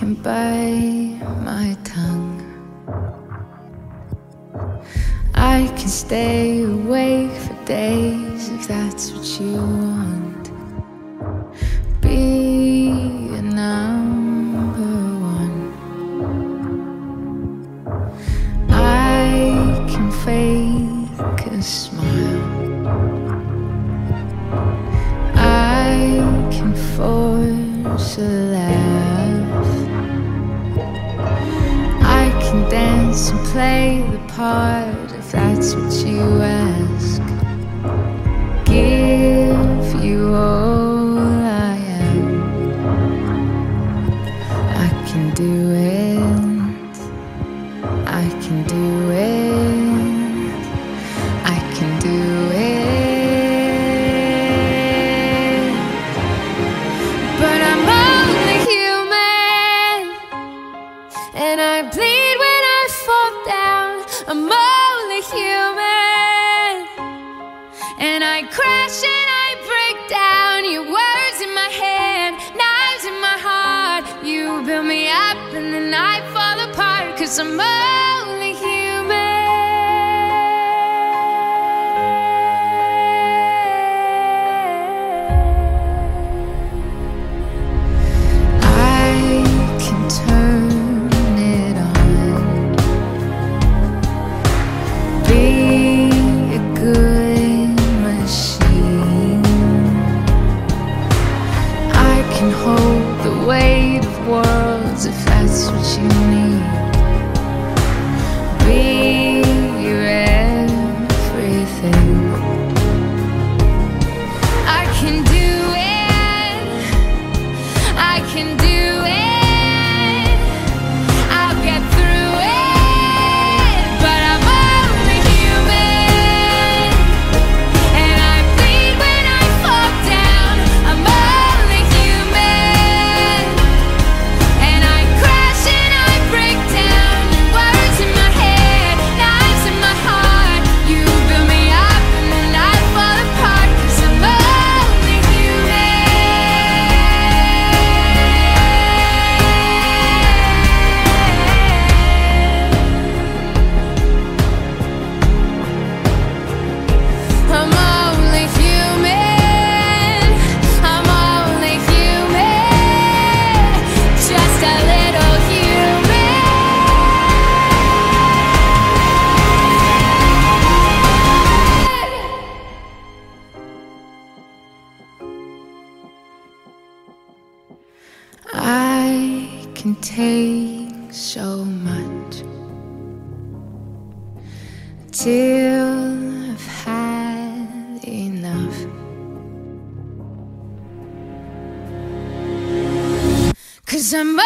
can bite my tongue. I can stay awake for days if that's what you want. Be a number one. I can fake a smile. I can force a laugh. Can dance and play the part if that's what you ask. Give you all I am. I can do it. I can do it. I'm only human. And I crash and I break down. Your words in my head, knives in my heart. You build me up and then I fall apart. Cause I'm only that's what you need. Can take so much till I've had enough. Cause I'm